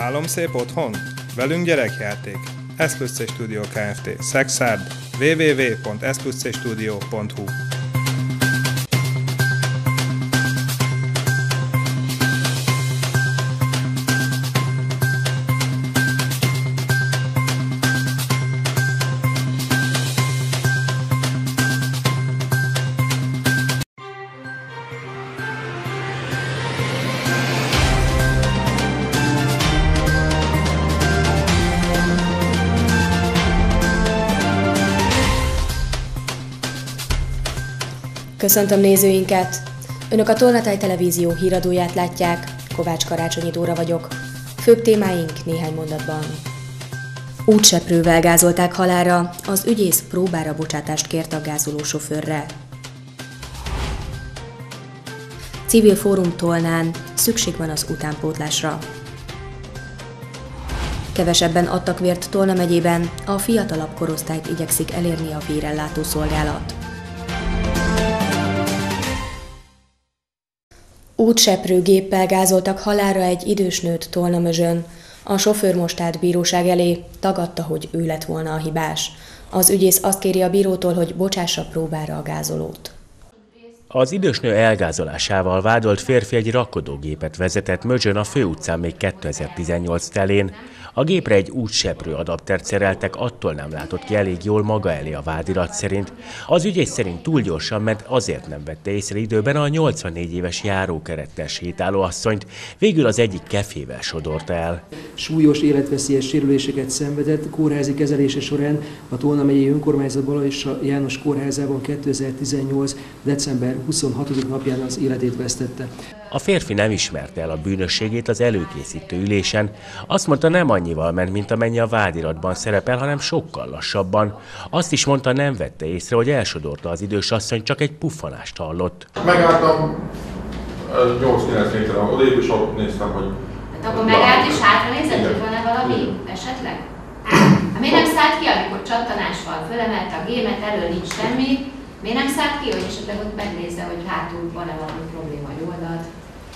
Álom szép otthon? Velünk gyerekjáték. Eszplusz Studio Kft. Szexárd. www.eszpluszstudio.hu Köszöntöm nézőinket! Önök a Tolnatáj Televízió híradóját látják, Kovács Karácsonyi Dóra vagyok. Főbb témáink néhány mondatban. Útseprővel gázolták halára, az ügyész próbára bocsátást kért a gázoló sofőrre. Civil Fórum Tolnán szükség van az utánpótlásra. Kevesebben adtak vért Tolna megyében, a fiatalabb korosztályt igyekszik elérni a vérellátó szolgálat. Útseprő géppel gázoltak halára egy idős nőt Tolnamözsön. A sofőr most állt bíróság elé, tagadta, hogy ő lett volna a hibás. Az ügyész azt kéri a bírótól, hogy bocsássa próbára a gázolót. Az idősnő elgázolásával vádolt férfi egy rakodógépet vezetett Mödzsön a főutcán még 2018 telén. A gépre egy útseprő adaptert szereltek, attól nem látott ki elég jól maga elé a vádirat szerint. Az ügyész szerint túl gyorsan ment, azért nem vette észre időben a 84 éves járókerettel sétáló asszonyt. Végül az egyik kefével sodorta el. Súlyos életveszélyes sérüléseket szenvedett kórházi kezelése során a Tolna megyei önkormányzat Balajs János kórházában 2018. december 26. napján az életét vesztette. A férfi nem ismerte el a bűnösségét az előkészítő ülésen. Azt mondta, nem annyival ment, mint amennyi a vádiratban szerepel, hanem sokkal lassabban. Azt is mondta, nem vette észre, hogy elsodorta az idős asszony, csak egy puffanást hallott. Megálltam 8-9 méterre odébb, és ott néztem, hogy... Hát akkor megállt és hátranézett, hogy van-e valami esetleg? Hát miért nem szállt ki, amikor csattanás van, fölemelte a gémet, elől nincs semmi, miért nem szállt ki, hogy esetleg ott megnézze, hogy hátul van-e valami probléma, egy oldalt?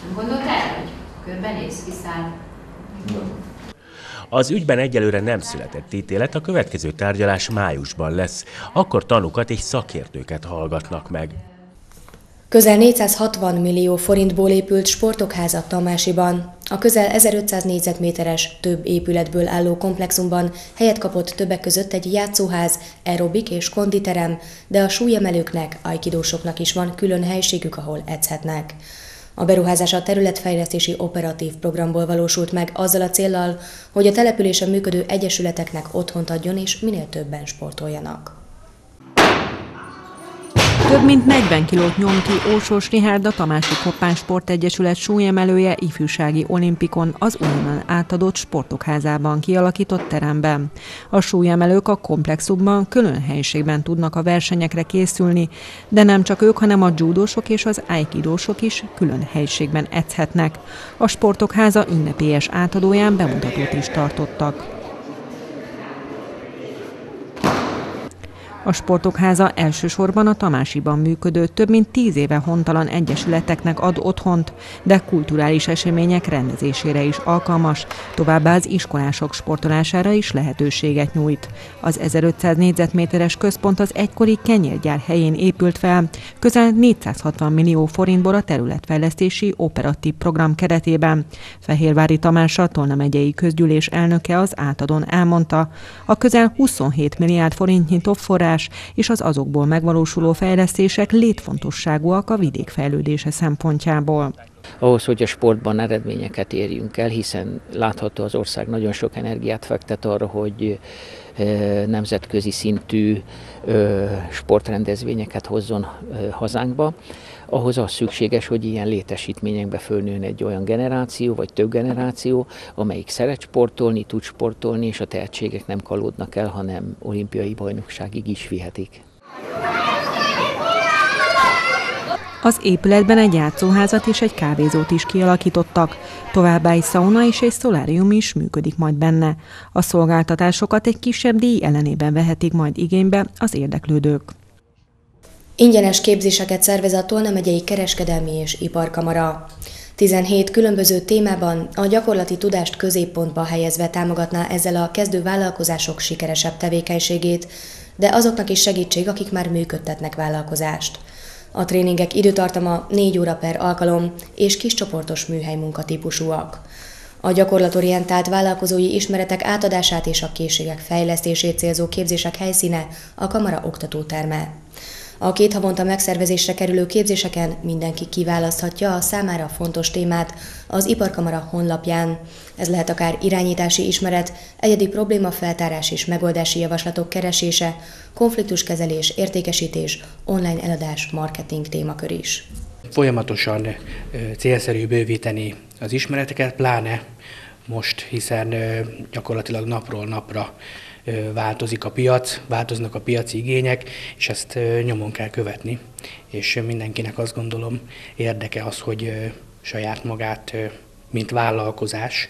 Nem gondolt el, hogy körbenéz, kiszáll? Az ügyben egyelőre nem született ítélet, a következő tárgyalás májusban lesz. Akkor tanukat és szakértőket hallgatnak meg. Közel 460 millió forintból épült sportokháza Tamásiban. A közel 1500 négyzetméteres több épületből álló komplexumban helyet kapott többek között egy játszóház, aerobik és konditerem, de a súlyemelőknek, ajkidósoknak is van külön helységük, ahol edzhetnek. A beruházás a területfejlesztési operatív programból valósult meg azzal a céllal, hogy a településen működő egyesületeknek otthont adjon és minél többen sportoljanak. Több mint 40 kilót nyom ki Ósós Rihárd a Tamási Koppán Sportegyesület súlyemelője ifjúsági olimpikon az újonnan átadott sportokházában kialakított teremben. A súlyemelők a komplexumban külön helyiségben tudnak a versenyekre készülni, de nem csak ők, hanem a judósok és az aikidósok is külön helyiségben edzhetnek. A sportokháza ünnepélyes átadóján bemutatót is tartottak. A sportokháza elsősorban a Tamásiban működő több mint tíz éve hontalan egyesületeknek ad otthont, de kulturális események rendezésére is alkalmas, továbbá az iskolások sportolására is lehetőséget nyújt. Az 1500 négyzetméteres központ az egykori kenyérgyár helyén épült fel, közel 460 millió forintból a területfejlesztési operatív program keretében. Fehérvári Tamás a Tolna megyei közgyűlés elnöke az átadon elmondta, a közel 27 milliárd forintnyi top forrás kutatás és az azokból megvalósuló fejlesztések létfontosságúak a vidék fejlődése szempontjából. Ahhoz, hogy a sportban eredményeket érjünk el, hiszen látható az ország nagyon sok energiát fektet arra, hogy nemzetközi szintű sportrendezvényeket hozzon hazánkba, ahhoz az szükséges, hogy ilyen létesítményekbe fölnőn egy olyan generáció, vagy több generáció, amelyik szeret sportolni, tud sportolni, és a tehetségek nem kalódnak el, hanem olimpiai bajnokságig is vihetik. Az épületben egy játszóházat és egy kávézót is kialakítottak, továbbá egy szauna és egy szolárium is működik majd benne. A szolgáltatásokat egy kisebb díj ellenében vehetik majd igénybe az érdeklődők. Ingyenes képzéseket szervez a Tolna megyei kereskedelmi és iparkamara. 17 különböző témában a gyakorlati tudást középpontba helyezve támogatná ezzel a kezdő vállalkozások sikeresebb tevékenységét, de azoknak is segítség, akik már működtetnek vállalkozást. A tréningek időtartama 4 óra per alkalom és kiscsoportos műhely munkatípusúak. A gyakorlatorientált vállalkozói ismeretek átadását és a készségek fejlesztését célzó képzések helyszíne a Kamara oktatóterme. A két havonta megszervezésre kerülő képzéseken mindenki kiválaszthatja a számára fontos témát az Iparkamara honlapján. Ez lehet akár irányítási ismeret, egyedi problémafeltárás és megoldási javaslatok keresése, konfliktuskezelés, értékesítés, online eladás, marketing témakör is. Folyamatosan célszerű bővíteni az ismereteket, pláne most, hiszen gyakorlatilag napról napra változik a piac, változnak a piaci igények, és ezt nyomon kell követni. És mindenkinek azt gondolom érdeke az, hogy saját magát, mint vállalkozás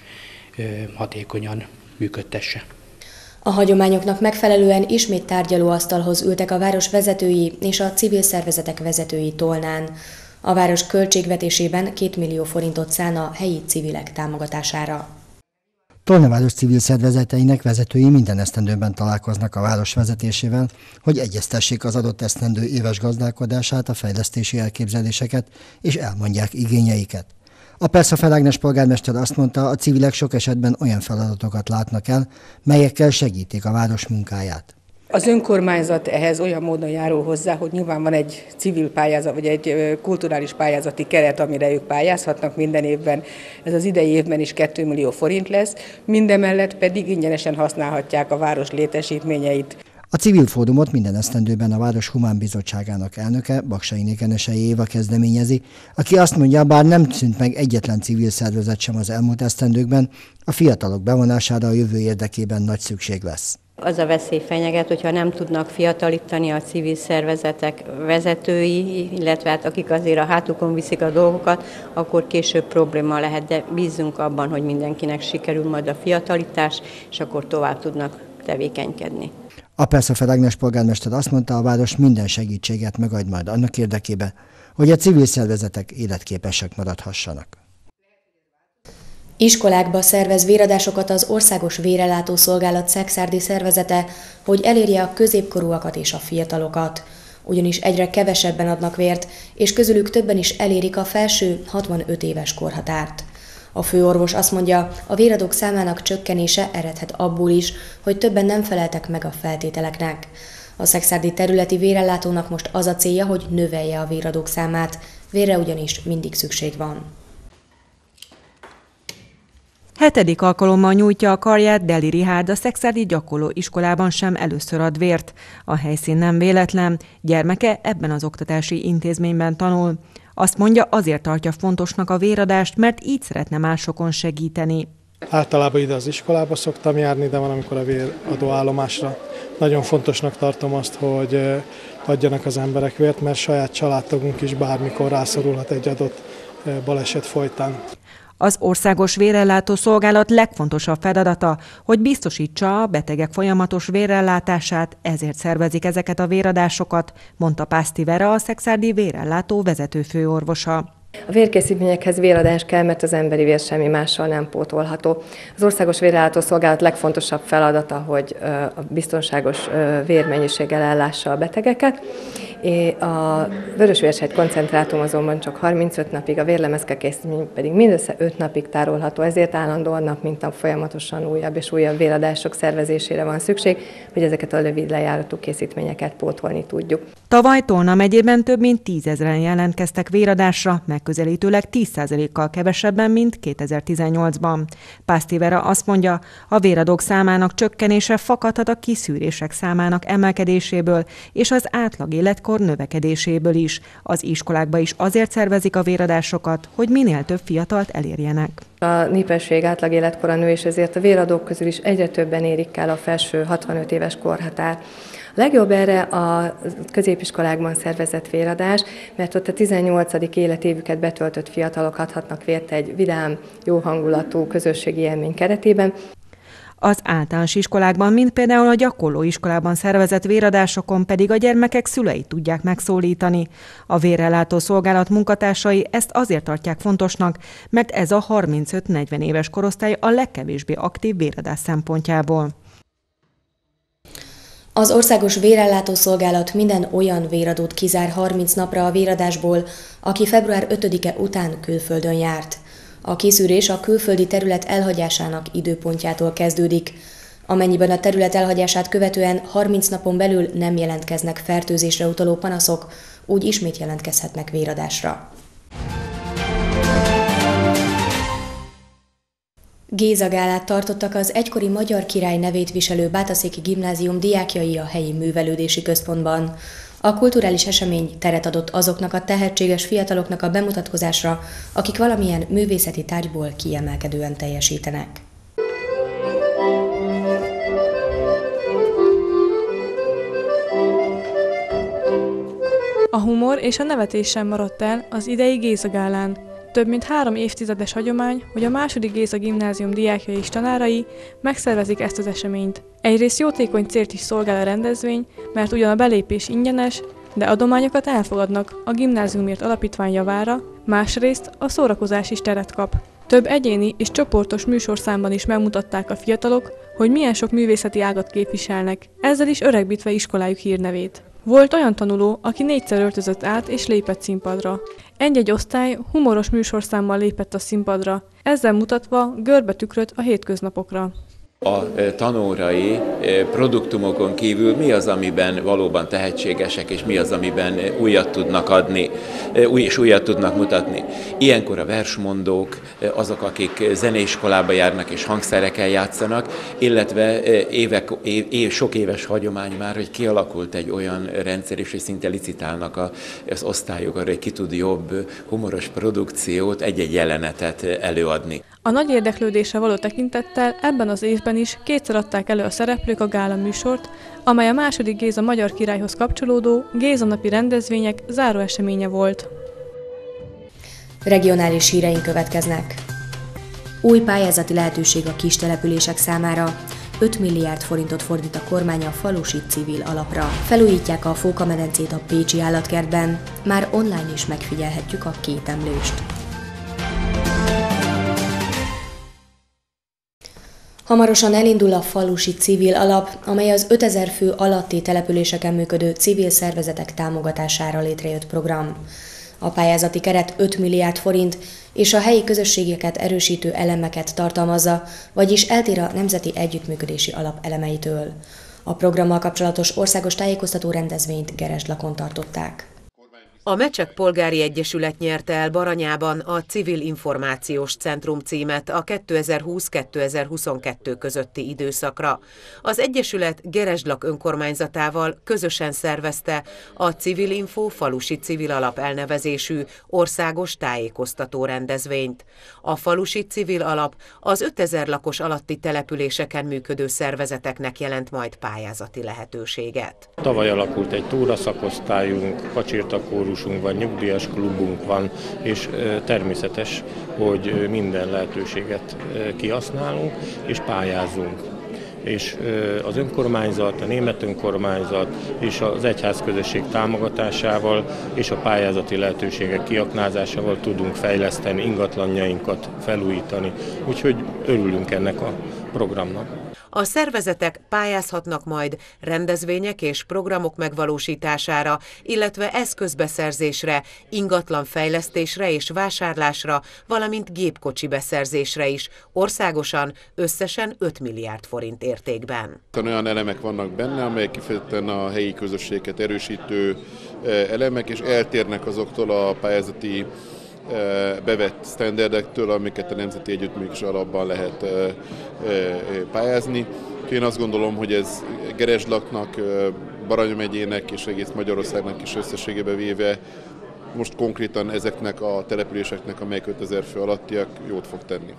hatékonyan működtesse. A hagyományoknak megfelelően ismét tárgyalóasztalhoz ültek a város vezetői és a civil szervezetek vezetői Tolnán. A város költségvetésében 2 millió forintot szán a helyi civilek támogatására. Tolnaváros civil szervezeteinek vezetői minden esztendőben találkoznak a város vezetésével, hogy egyeztessék az adott esztendő éves gazdálkodását, a fejlesztési elképzeléseket, és elmondják igényeiket. A Persza Felágnes polgármester azt mondta, a civilek sok esetben olyan feladatokat látnak el, melyekkel segítik a város munkáját. Az önkormányzat ehhez olyan módon járul hozzá, hogy nyilván van egy civil pályázat, vagy egy kulturális pályázati keret, amire ők pályázhatnak minden évben. Ez az idei évben is 2 millió forint lesz, mindemellett pedig ingyenesen használhatják a város létesítményeit. A civil fórumot minden esztendőben a Város Humán Bizottságának elnöke, Baksai Nékenesei Éva kezdeményezi, aki azt mondja, bár nem szűnt meg egyetlen civil szervezet sem az elmúlt esztendőkben, a fiatalok bevonására a jövő érdekében nagy szükség lesz. Az a veszély fenyeget, hogyha nem tudnak fiatalítani a civil szervezetek vezetői, illetve hát akik azért a hátukon viszik a dolgokat, akkor később probléma lehet, de bízunk abban, hogy mindenkinek sikerül majd a fiatalítás, és akkor tovább tudnak tevékenykedni. A Perszofer Ágnes polgármester azt mondta, a város minden segítséget megadj majd annak érdekében, hogy a civil szervezetek életképesek maradhassanak. Iskolákba szervez véradásokat az Országos Vérelátó Szolgálat szexárdi szervezete, hogy elérje a középkorúakat és a fiatalokat. Ugyanis egyre kevesebben adnak vért, és közülük többen is elérik a felső 65 éves korhatárt. A főorvos azt mondja, a véradók számának csökkenése eredhet abból is, hogy többen nem feleltek meg a feltételeknek. A szexárdi területi vérellátónak most az a célja, hogy növelje a véradók számát, vérre ugyanis mindig szükség van. Hetedik alkalommal nyújtja a karját Deli Rihárd a szexádi gyakorló iskolában sem először ad vért. A helyszín nem véletlen, gyermeke ebben az oktatási intézményben tanul. Azt mondja, azért tartja fontosnak a véradást, mert így szeretne másokon segíteni. Általában ide az iskolába szoktam járni, de van, amikor a véradó állomásra. Nagyon fontosnak tartom azt, hogy adjanak az emberek vért, mert saját családtagunk is bármikor rászorulhat egy adott baleset folytán. Az Országos Vérellátó Szolgálat legfontosabb feladata, hogy biztosítsa a betegek folyamatos vérellátását, ezért szervezik ezeket a véradásokat, mondta Pászti Vera, a Szexárdi Vérellátó vezetőfőorvosa. A vérkészítményekhez véradás kell, mert az emberi vér semmi mással nem pótolható. Az Országos Vérellátó Szolgálat legfontosabb feladata, hogy a biztonságos vérmennyiséggel ellássa a betegeket, a vörösvérsegy koncentrátum azonban csak 35 napig, a vérlemezke készítmény pedig mindössze 5 napig tárolható, ezért állandóan nap mint nap folyamatosan újabb és újabb véradások szervezésére van szükség, hogy ezeket a rövid lejáratú készítményeket pótolni tudjuk. Tavaly Tolna megyében több mint tízezren jelentkeztek véradásra, megközelítőleg 10%-kal kevesebben, mint 2018-ban. Pásztivera azt mondja, a véradók számának csökkenése fakadhat a kiszűrések számának emelkedéséből és az átlag életkor életkor növekedéséből is. Az iskolákba is azért szervezik a véradásokat, hogy minél több fiatalt elérjenek. A népesség átlag életkora nő, és ezért a véradók közül is egyre többen érik el a felső 65 éves korhatár. Legjobb erre a középiskolákban szervezett véradás, mert ott a 18. életévüket betöltött fiatalok adhatnak vért egy vidám, jó hangulatú közösségi élmény keretében. Az általános iskolákban, mint például a gyakorló iskolában szervezett véradásokon pedig a gyermekek szüleit tudják megszólítani. A vérrelátó szolgálat munkatársai ezt azért tartják fontosnak, mert ez a 35-40 éves korosztály a legkevésbé aktív véradás szempontjából. Az Országos Vérellátó Szolgálat minden olyan véradót kizár 30 napra a véradásból, aki február 5-e után külföldön járt. A kiszűrés a külföldi terület elhagyásának időpontjától kezdődik. Amennyiben a terület elhagyását követően 30 napon belül nem jelentkeznek fertőzésre utaló panaszok, úgy ismét jelentkezhetnek véradásra. Gézagálát tartottak az egykori magyar király nevét viselő Bátaszéki Gimnázium diákjai a helyi művelődési központban. A kulturális esemény teret adott azoknak a tehetséges fiataloknak a bemutatkozásra, akik valamilyen művészeti tárgyból kiemelkedően teljesítenek. A humor és a nevetés sem maradt el az idei Gézagálán. Több mint három évtizedes hagyomány, hogy a második Géza gimnázium diákjai és tanárai megszervezik ezt az eseményt. Egyrészt jótékony célt is szolgál a rendezvény, mert ugyan a belépés ingyenes, de adományokat elfogadnak a gimnáziumért alapítvány javára, másrészt a szórakozás is teret kap. Több egyéni és csoportos műsorszámban is megmutatták a fiatalok, hogy milyen sok művészeti ágat képviselnek, ezzel is öregbítve iskolájuk hírnevét. Volt olyan tanuló, aki négyszer öltözött át és lépett színpadra. Egy-egy osztály humoros műsorszámmal lépett a színpadra, ezzel mutatva görbe tükröt a hétköznapokra a e, tanórai e, produktumokon kívül mi az, amiben valóban tehetségesek, és mi az, amiben újat tudnak adni, e, új és újat tudnak mutatni. Ilyenkor a versmondók, azok, akik zeneiskolába járnak és hangszerekkel játszanak, illetve évek, év, év, sok éves hagyomány már, hogy kialakult egy olyan rendszer, és hogy szinte licitálnak az osztályok arra, hogy ki tud jobb humoros produkciót, egy-egy jelenetet előadni. A nagy érdeklődésre való tekintettel ebben az évben is kétszer adták elő a szereplők a gála műsort, amely a második Géza magyar királyhoz kapcsolódó Géza napi rendezvények záró eseménye volt. Regionális híreink következnek. Új pályázati lehetőség a kis települések számára. 5 milliárd forintot fordít a kormány a falusi civil alapra. Felújítják a Fókamedencét a Pécsi állatkertben. Már online is megfigyelhetjük a két emlőst. Hamarosan elindul a falusi civil alap, amely az 5000 fő alatti településeken működő civil szervezetek támogatására létrejött program. A pályázati keret 5 milliárd forint és a helyi közösségeket erősítő elemeket tartalmazza, vagyis eltér a Nemzeti Együttműködési Alap elemeitől. A programmal kapcsolatos országos tájékoztató rendezvényt Gereslakon tartották. A Mecsek Polgári Egyesület nyerte el Baranyában a Civil Információs Centrum címet a 2020-2022 közötti időszakra. Az Egyesület Gereslak önkormányzatával közösen szervezte a Civil Info Falusi Civil Alap elnevezésű országos tájékoztató rendezvényt. A Falusi Civil Alap az 5000 lakos alatti településeken működő szervezeteknek jelent majd pályázati lehetőséget. Tavaly alakult egy túraszakosztályunk, pacsirtakórus klubusunk van, nyugdíjas klubunk van, és természetes, hogy minden lehetőséget kihasználunk és pályázunk és az önkormányzat, a német önkormányzat és az egyházközösség támogatásával és a pályázati lehetőségek kiaknázásával tudunk fejleszteni, ingatlanjainkat felújítani. Úgyhogy örülünk ennek a programnak. A szervezetek pályázhatnak majd rendezvények és programok megvalósítására, illetve eszközbeszerzésre, ingatlan fejlesztésre és vásárlásra, valamint gépkocsi beszerzésre is, országosan összesen 5 milliárd forint értékben. Olyan elemek vannak benne, amelyek kifejezetten a helyi közösséget erősítő eh, elemek, és eltérnek azoktól a pályázati bevett standardektől, amiket a Nemzeti Együttműködés alapban lehet pályázni. Én azt gondolom, hogy ez Gereslaknak, Baranya megyének és egész Magyarországnak is összességében véve most konkrétan ezeknek a településeknek, amelyek 5000 fő alattiak, jót fog tenni.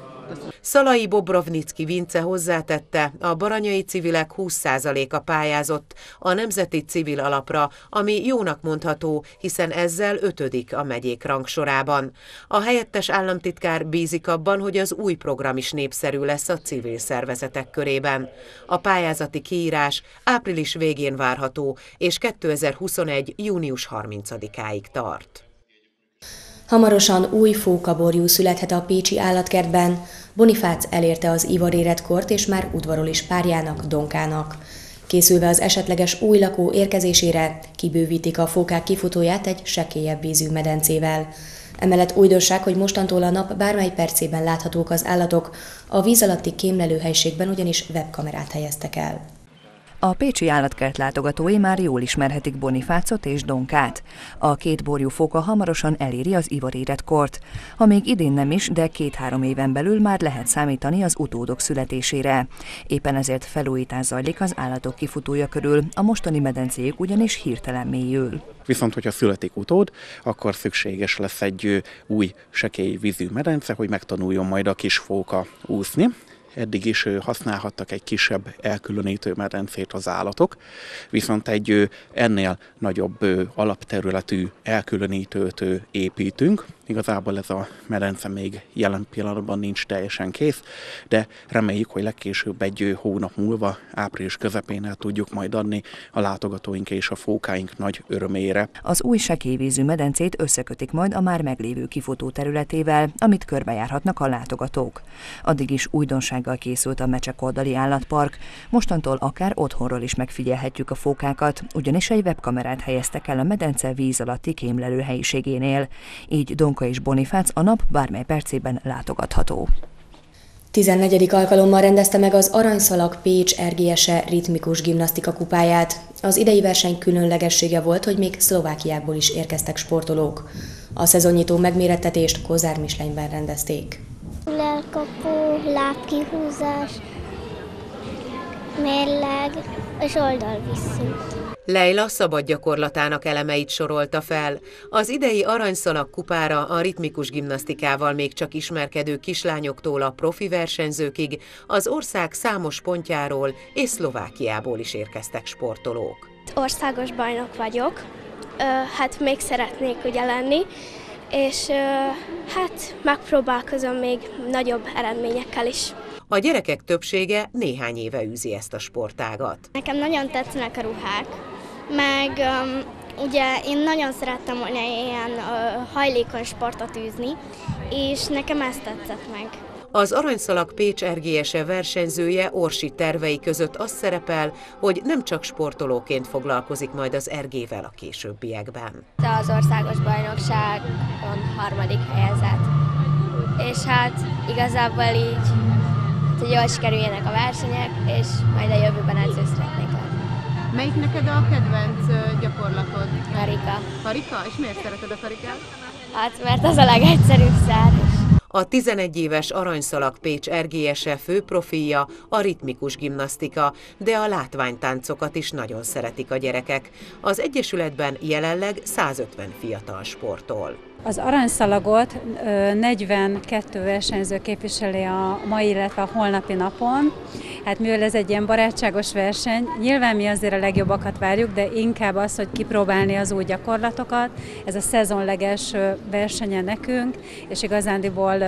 Szalai Bobrovnicki Vince hozzátette, a baranyai civilek 20%-a pályázott a Nemzeti Civil Alapra, ami jónak mondható, hiszen ezzel ötödik a megyék rangsorában. A helyettes államtitkár bízik abban, hogy az új program is népszerű lesz a civil szervezetek körében. A pályázati kiírás április végén várható, és 2021. június 30-áig tart. Hamarosan új fókaborjú születhet a Pécsi állatkertben. Bonifác elérte az ivaréretkort, és már udvarol is párjának, Donkának. Készülve az esetleges új lakó érkezésére, kibővítik a fókák kifutóját egy sekélyebb vízű medencével. Emellett újdonság, hogy mostantól a nap bármely percében láthatók az állatok, a víz alatti kémlelőhelységben ugyanis webkamerát helyeztek el. A pécsi állatkert látogatói már jól ismerhetik Bonifácot és Donkát. A két borjú fóka hamarosan eléri az ivarérett kort. Ha még idén nem is, de két-három éven belül már lehet számítani az utódok születésére. Éppen ezért felújítás zajlik az állatok kifutója körül, a mostani medencéjük ugyanis hirtelen mélyül. Viszont, hogyha születik utód, akkor szükséges lesz egy új sekély vízű medence, hogy megtanuljon majd a kis fóka úszni eddig is használhattak egy kisebb elkülönítő medencét az állatok, viszont egy ennél nagyobb alapterületű elkülönítőt építünk, Igazából ez a medence még jelen pillanatban nincs teljesen kész, de reméljük, hogy legkésőbb egy hónap múlva, április közepén el tudjuk majd adni a látogatóink és a fókáink nagy örömére. Az új sekélyvízű medencét összekötik majd a már meglévő kifutó területével, amit körbejárhatnak a látogatók. Addig is újdonsággal készült a Mecsekoldali állatpark, mostantól akár otthonról is megfigyelhetjük a fókákat, ugyanis egy webkamerát helyeztek el a medence víz alatti kémlelő helyiségénél. Így Don Donka és Bonifác a nap bármely percében látogatható. 14. alkalommal rendezte meg az Aranyszalag Pécs RGS-e ritmikus gimnasztika kupáját. Az idei verseny különlegessége volt, hogy még Szlovákiából is érkeztek sportolók. A szezonnyitó megmérettetést Kozár Mislenyben rendezték. Lelkapó, lábkihúzás, mérleg és oldalvisszút. Leila szabad gyakorlatának elemeit sorolta fel. Az idei aranyszalag kupára a ritmikus gimnasztikával még csak ismerkedő kislányoktól a profi versenyzőkig az ország számos pontjáról és Szlovákiából is érkeztek sportolók. Országos bajnok vagyok, hát még szeretnék ugye lenni, és hát megpróbálkozom még nagyobb eredményekkel is. A gyerekek többsége néhány éve űzi ezt a sportágat. Nekem nagyon tetszenek a ruhák, meg um, ugye én nagyon szerettem volna ilyen uh, hajlékony sportot űzni, és nekem ezt tetszett meg. Az Aranyszalag Pécs RGS-e versenyzője Orsi tervei között az szerepel, hogy nem csak sportolóként foglalkozik majd az RG-vel a későbbiekben. Az országos bajnokságon harmadik helyezett, és hát igazából így, hogy jól sikerüljenek a versenyek, és majd a jövőben edző szeretnék lenni. Melyik neked a kedvenc gyakorlatod? Karika. Karika? És miért szereted a karikát? Hát, mert az a legegyszerűbb szár. A 11 éves Aranyszalag Pécs RGS-e főprofilja a ritmikus gimnasztika, de a látványtáncokat is nagyon szeretik a gyerekek. Az Egyesületben jelenleg 150 fiatal sportol. Az aranyszalagot 42 versenyző képviseli a mai, illetve a holnapi napon. Hát mivel ez egy ilyen barátságos verseny, nyilván mi azért a legjobbakat várjuk, de inkább az, hogy kipróbálni az új gyakorlatokat. Ez a szezonleges versenye nekünk, és igazándiból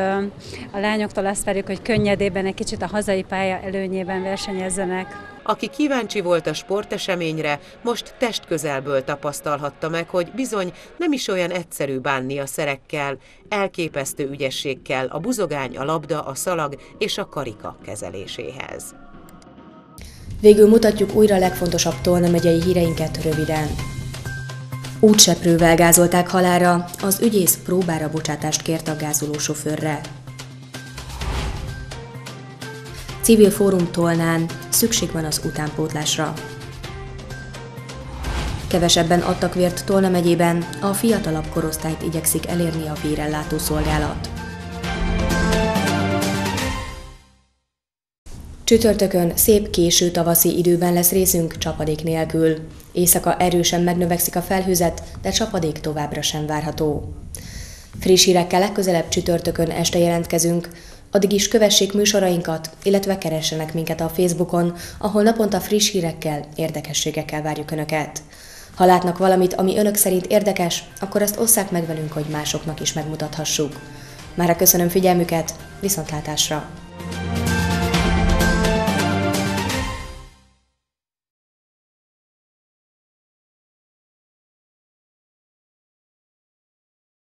a lányoktól azt várjuk, hogy könnyedében egy kicsit a hazai pálya előnyében versenyezzenek. Aki kíváncsi volt a sporteseményre, most testközelből tapasztalhatta meg, hogy bizony nem is olyan egyszerű bánni a szerekkel, elképesztő ügyességkel a buzogány, a labda, a szalag és a karika kezeléséhez. Végül mutatjuk újra a legfontosabb Tolna megyei híreinket röviden. Útseprővel gázolták halára, az ügyész próbára bocsátást kért a gázoló sofőrre. Civil Fórum Tolnán szükség van az utánpótlásra. Kevesebben adtak vért Tolna megyében, a fiatalabb korosztályt igyekszik elérni a vérellátó szolgálat. Csütörtökön szép késő tavaszi időben lesz részünk csapadék nélkül. Éjszaka erősen megnövekszik a felhőzet, de csapadék továbbra sem várható. Friss hírekkel legközelebb csütörtökön este jelentkezünk, addig is kövessék műsorainkat, illetve keressenek minket a Facebookon, ahol naponta friss hírekkel, érdekességekkel várjuk Önöket. Ha látnak valamit, ami Önök szerint érdekes, akkor azt osszák meg velünk, hogy másoknak is megmutathassuk. Mára köszönöm figyelmüket, viszontlátásra!